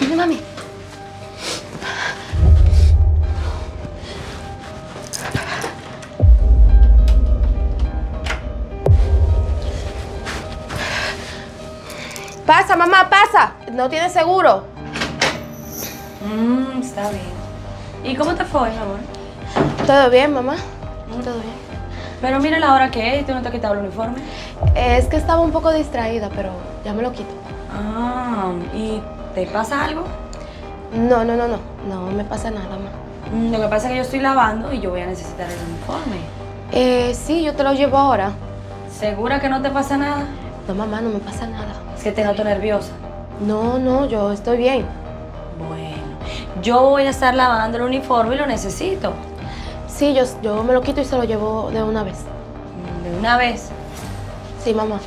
Dime, mami. Pasa, mamá, pasa. No tienes seguro. Mmm, está bien. ¿Y cómo te fue, mi amor? Todo bien, mamá. Todo bien. Pero mira la hora que es, ¿tú no te has quitado el uniforme? Es que estaba un poco distraída, pero ya me lo quito. Ah, ¿y te pasa algo? No, no, no, no. No me pasa nada, mamá. Mm, Lo que pasa es que yo estoy lavando y yo voy a necesitar el uniforme. Eh, sí, yo te lo llevo ahora. ¿Segura que no te pasa nada? No, mamá, no me pasa nada. Es que te noto nerviosa. No, no, yo estoy bien. Bueno, yo voy a estar lavando el uniforme y lo necesito. Sí, yo, yo me lo quito y se lo llevo de una vez. Mm, De una vez. Sí, mamá.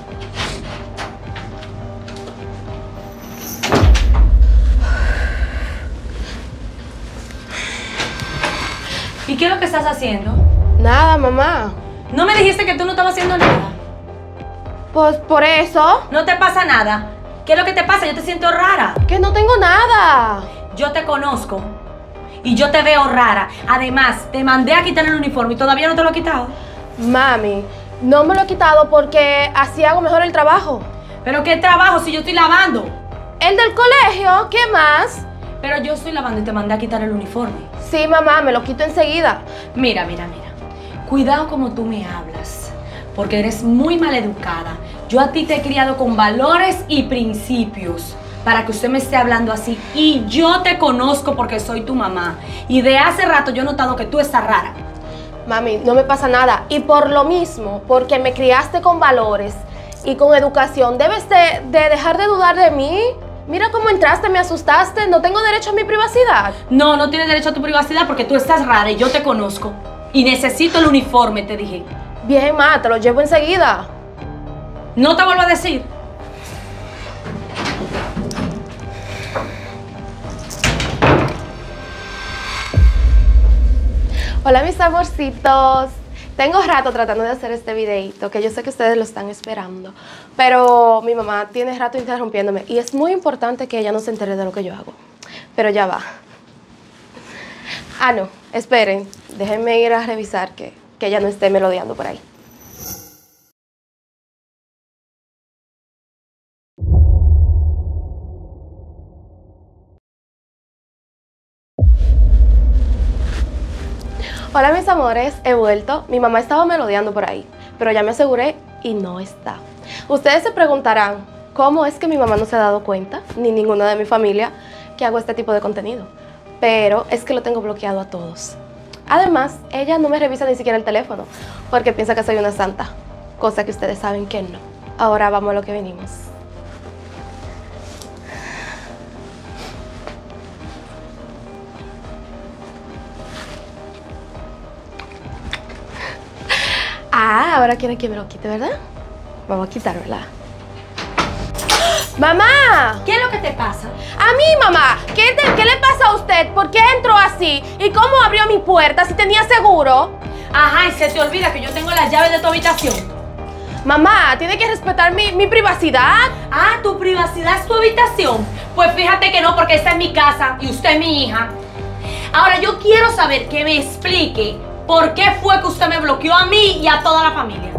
Qué es lo que estás haciendo? Nada, mamá. ¿No me dijiste que tú no estabas haciendo nada? Pues por eso, No te pasa nada. ¿Qué es lo que te pasa? Yo te siento rara. que no tengo nada. Yo te conozco y yo te veo rara. Además, te mandé a quitar el uniforme y todavía no te lo he quitado. Mami, no me lo he quitado porque así hago mejor el trabajo. Pero qué trabajo si yo estoy lavando. El del colegio, ¿qué más? Pero yo estoy lavando y te mandé a quitar el uniforme. Sí, mamá, me lo quito enseguida. Mira, mira, mira. Cuidado como tú me hablas, porque eres muy maleducada. Yo a ti te he criado con valores y principios para que usted me esté hablando así. Y yo te conozco porque soy tu mamá. Y de hace rato yo he notado que tú estás rara. Mami, no me pasa nada. Y por lo mismo, porque me criaste con valores y con educación, debes de, de dejar de dudar de mí. Mira cómo entraste, me asustaste. No tengo derecho a mi privacidad. No, no tienes derecho a tu privacidad porque tú estás rara y yo te conozco. Y necesito el uniforme, te dije. Bien, ma, te lo llevo enseguida. No te vuelvo a decir. Hola, mis amorcitos. Tengo rato tratando de hacer este videito, que yo sé que ustedes lo están esperando. Pero mi mamá tiene rato interrumpiéndome y es muy importante que ella no se entere de lo que yo hago. Pero ya va. Ah, no, esperen. Déjenme ir a revisar que, que ella no esté melodeando por ahí. Hola mis amores, he vuelto. Mi mamá estaba melodeando por ahí, pero ya me aseguré y no está. Ustedes se preguntarán, ¿cómo es que mi mamá no se ha dado cuenta, ni ninguna de mi familia, que hago este tipo de contenido? Pero es que lo tengo bloqueado a todos. Además, ella no me revisa ni siquiera el teléfono, porque piensa que soy una santa, cosa que ustedes saben que no. Ahora vamos a lo que venimos. Ah, ahora quieren que me lo quite, ¿verdad? Vamos a quitármela. ¡Mamá! ¿Qué es lo que te pasa? A mí, mamá, ¿qué, te- qué le pasa a usted? ¿Por qué entró así? ¿Y cómo abrió mi puerta si tenía seguro? Ajá, y se te olvida que yo tengo las llaves de tu habitación. Mamá, tiene que respetar mi, mi privacidad. Ah, tu privacidad es tu habitación. Pues fíjate que no, porque esta es mi casa y usted es mi hija. Ahora yo quiero saber que me explique por qué fue que usted me bloqueó a mí y a toda la familia.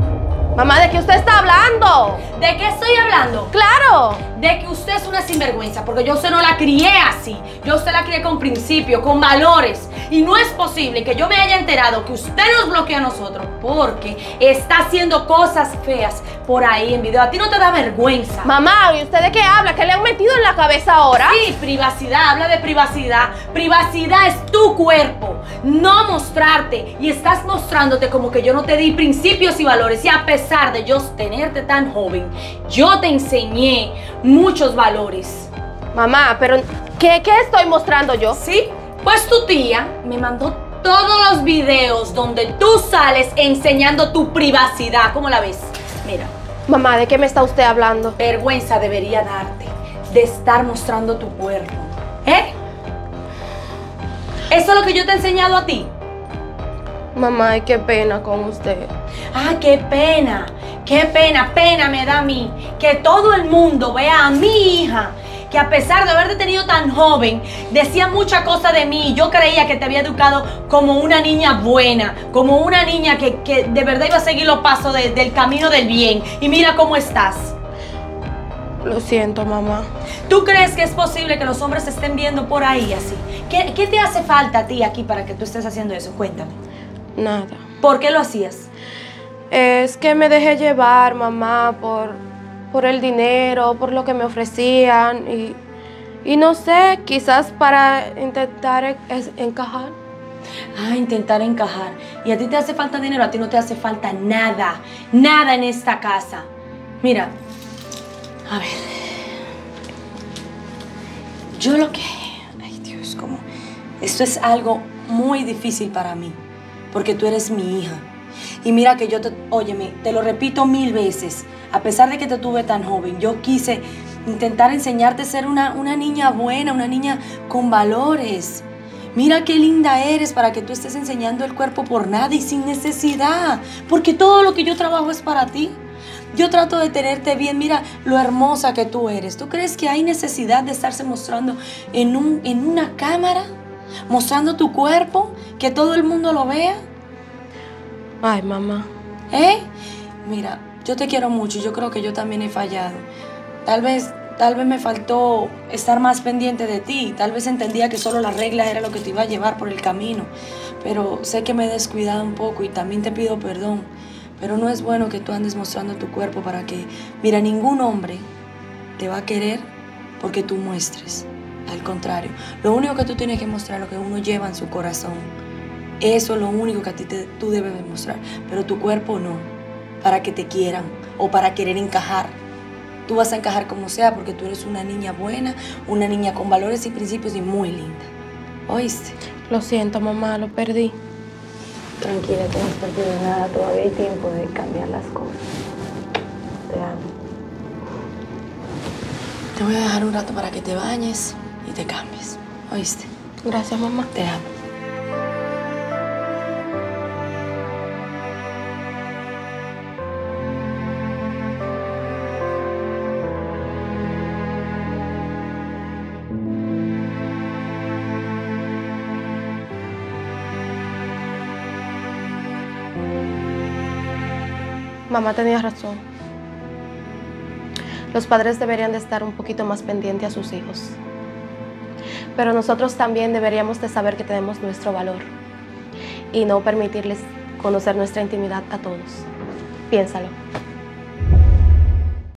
Mamá, ¿de qué usted está hablando? ¿De qué estoy hablando? ¡Claro! De que usted es una sinvergüenza, porque yo usted no la crié así. Yo usted la crié con principios, con valores. Y no es posible que yo me haya enterado que usted nos bloquea a nosotros porque está haciendo cosas feas por ahí en video. A ti no te da vergüenza. Mamá, ¿y usted de qué habla? ¿Qué le han metido en la cabeza ahora? Sí, privacidad, habla de privacidad. Privacidad es tu cuerpo, no mostrarte. Y estás mostrándote como que yo no te di principios y valores. Y a pesar de yo tenerte tan joven, yo te enseñé muchos valores. Mamá, pero ¿qué, qué estoy mostrando yo? ¿Sí? Pues tu tía me mandó todos los videos donde tú sales enseñando tu privacidad. ¿Cómo la ves? Mira, Mamá, ¿de qué me está usted hablando? vergüenza debería darte de estar mostrando tu cuerpo. ¿Eh? ¿Eso es lo que yo te he enseñado a ti? Mamá, qué pena con usted. Ah, qué pena, qué pena, pena me da a mí que todo el mundo vea a mi hija que a pesar de haberte tenido tan joven, decía muchas cosas de mí. Yo creía que te había educado como una niña buena, como una niña que, que de verdad iba a seguir los pasos de- del camino del bien. Y mira cómo estás. Lo siento, mamá. ¿Tú crees que es posible que los hombres estén viendo por ahí así? ¿Qué, qué te hace falta a ti aquí para que tú estés haciendo eso? Cuéntame. Nada. ¿Por qué lo hacías? Es que me dejé llevar, mamá, por, por el dinero, por lo que me ofrecían y, y no sé, quizás para intentar e- encajar. Ah, intentar encajar. Y a ti te hace falta dinero, a ti no te hace falta nada. Nada en esta casa. Mira, a ver. Yo lo que... Ay Dios, como... Esto es algo muy difícil para mí. Porque tú eres mi hija. Y mira que yo te... Óyeme, te lo repito mil veces. A pesar de que te tuve tan joven, yo quise intentar enseñarte a ser una, una niña buena, una niña con valores. Mira qué linda eres para que tú estés enseñando el cuerpo por nada y sin necesidad. Porque todo lo que yo trabajo es para ti. Yo trato de tenerte bien. Mira lo hermosa que tú eres. ¿Tú crees que hay necesidad de estarse mostrando en, un, en una cámara? Mostrando tu cuerpo, que todo el mundo lo vea. Ay, mamá. ¿Eh? Mira, yo te quiero mucho y yo creo que yo también he fallado. Tal vez, tal vez me faltó estar más pendiente de ti. Tal vez entendía que solo las reglas era lo que te iba a llevar por el camino. Pero sé que me he descuidado un poco y también te pido perdón. Pero no es bueno que tú andes mostrando tu cuerpo para que, mira, ningún hombre te va a querer porque tú muestres. Al contrario, lo único que tú tienes que mostrar es lo que uno lleva en su corazón. Eso es lo único que a ti te- tú debes demostrar, pero tu cuerpo no, para que te quieran o para querer encajar. Tú vas a encajar como sea porque tú eres una niña buena, una niña con valores y principios y muy linda. ¿Oíste? Lo siento, mamá, lo perdí. Tranquila, tú no has perdido nada, todavía hay tiempo de cambiar las cosas. Te amo. Te voy a dejar un rato para que te bañes y te cambies. ¿Oíste? Gracias, mamá. Te amo. Mamá tenía razón. Los padres deberían de estar un poquito más pendientes a sus hijos. Pero nosotros también deberíamos de saber que tenemos nuestro valor y no permitirles conocer nuestra intimidad a todos. Piénsalo.